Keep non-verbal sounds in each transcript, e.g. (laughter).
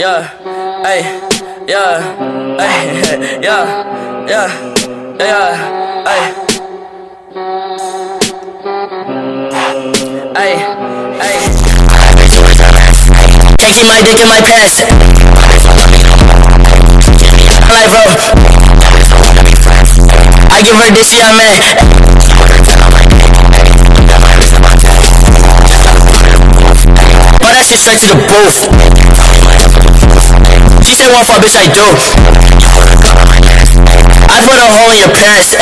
yeah, hey, yeah, hey, (laughs) yeah, yeah, yeah, hey. Hey, hey. Taking my dick in my pants. Life, bro. I give her this, yeah, man. But that shit straight to the booth. She said one fuck, bitch, I do. I put a hole in your pants.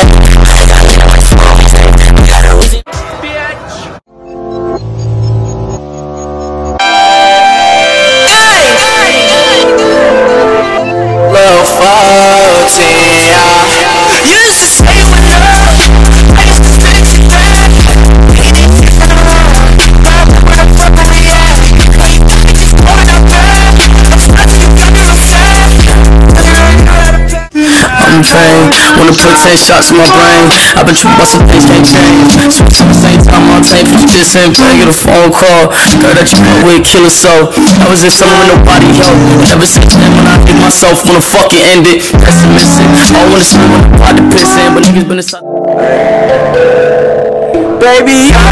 I'm wanna put 10 shots in my brain. I've been tripping about some things can't change. Switch at the same time, I'm tape from this and play, get a phone call. Girl that you fuck with, kill so. I was in with nobody help. Ever since then, when I hit myself, wanna fucking end it. Pessimistic, I wanna scream when the pot to piss in, but niggas been inside. Baby, your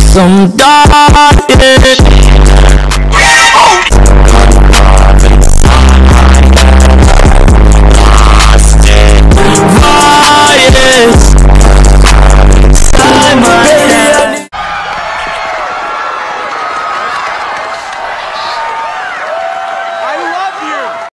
Some dog.